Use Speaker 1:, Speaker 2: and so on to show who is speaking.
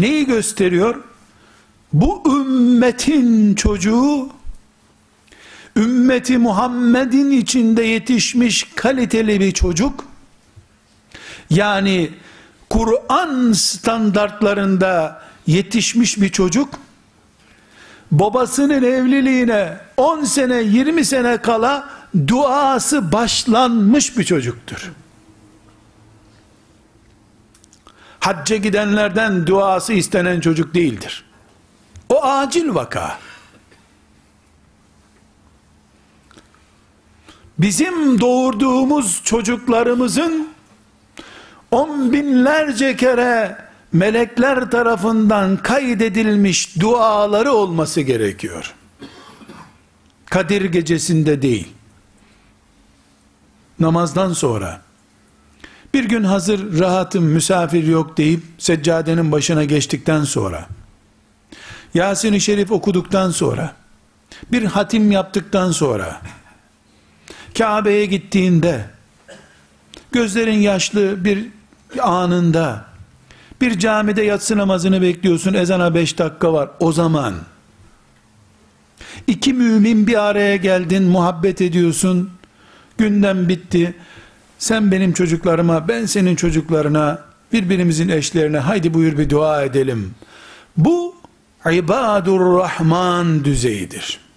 Speaker 1: neyi gösteriyor? Bu ümmetin çocuğu ümmeti Muhammed'in içinde yetişmiş kaliteli bir çocuk yani Kur'an standartlarında yetişmiş bir çocuk babasının evliliğine 10 sene 20 sene kala duası başlanmış bir çocuktur. Hacca gidenlerden duası istenen çocuk değildir. O acil vaka. Bizim doğurduğumuz çocuklarımızın on binlerce kere melekler tarafından kaydedilmiş duaları olması gerekiyor. Kadir gecesinde değil. Namazdan sonra bir gün hazır rahatım misafir yok deyip seccadenin başına geçtikten sonra Yasin-i Şerif okuduktan sonra bir hatim yaptıktan sonra Kabe'ye gittiğinde gözlerin yaşlı bir anında bir camide yatsı namazını bekliyorsun ezana beş dakika var. O zaman iki mümin bir araya geldin muhabbet ediyorsun gündem bitti sen benim çocuklarıma ben senin çocuklarına birbirimizin eşlerine haydi buyur bir dua edelim. Bu ibadur rahman düzeyidir